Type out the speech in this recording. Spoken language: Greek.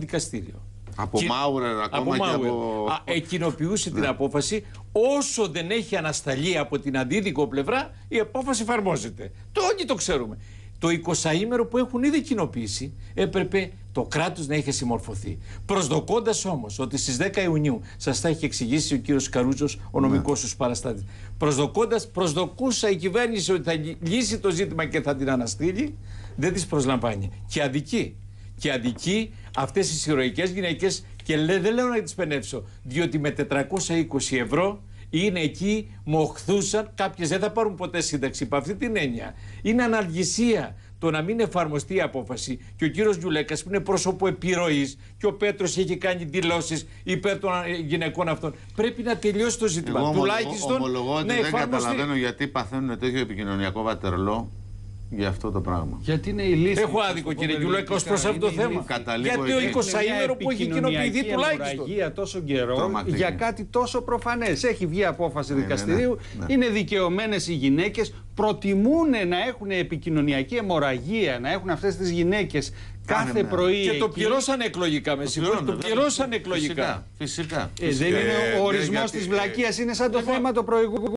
δικαστήριο. Από Και- Μάουρερ ακόμα από και Μάουερ. από... Α, εκκοινοποιούσε την απόφαση όσο δεν έχει ανασταλεί από την αντίδικο πλευρά η απόφαση εφαρμόζεται. Το όλοι το ξέρουμε. Το 20ήμερο που έχουν ήδη κοινοποιήσει έπρεπε το κράτος να έχει συμμορφωθεί. Προσδοκώντας όμως ότι στις 10 Ιουνίου σας τα έχει εξηγήσει ο κύριος Καρούτσος, ο νομικός τους παραστάτης. Προσδοκώντας, προσδοκούσα η κυβέρνηση ότι θα λύσει το ζήτημα και θα την αναστείλει, δεν τις προσλαμβάνει. Και αδικεί και αδικεί αυτές τις ηρωικές γυναίκες και λέ, δεν λέω να τις πενεύσω διότι με 420 ευρώ είναι εκεί, μοχθούσαν, κάποιες δεν θα πάρουν ποτέ σύνταξη υπ' αυτή την έννοια. Είναι αναλγησία το να μην εφαρμοστεί η απόφαση και ο κύριος Γιουλέκας που είναι πρόσωπο επιρροής και ο Πέτρος έχει κάνει δηλώσεις υπέρ των ε, γυναικών αυτών. Πρέπει να τελειώσει το ζήτημα. Εγώ ομολογώ, Τουλάχιστον ομολογώ ότι να δεν εφαρμοστεί. καταλαβαίνω γιατί παθαίνουν τέτοιο επικοινωνιακό βατερλό για αυτό το πράγμα. Γιατί είναι η λύση. Έχω άδικο κύριε Γιουλέκα ως προς αυτό το θέμα. Καταλήγω Γιατί εκεί. ο 20ήμερο που έχει κοινοποιηθεί τουλάχιστον. για τόσο καιρό Τρομακτική. για κάτι τόσο προφανές. Έχει βγει απόφαση Ναι, ναι, δικαστηρίου. ναι, ναι. Είναι δικαιωμένες οι γυναίκες. Προτιμούν να έχουν επικοινωνιακή αιμορραγία, να έχουν αυτές τις γυναίκες κάθε μέρα. πρωί. Και το εκεί. πληρώσαν εκλογικά, με συγχωρείτε. Το Πληρώνουν, βέβαια. πληρώσαν εκλογικά. Φυσικά. φυσικά. Ε, δεν Φυσικά. είναι Ε, ο ναι, ορισμό γιατί- τη βλακείας, είναι σαν το Εγώ- θέμα το προηγούμενο.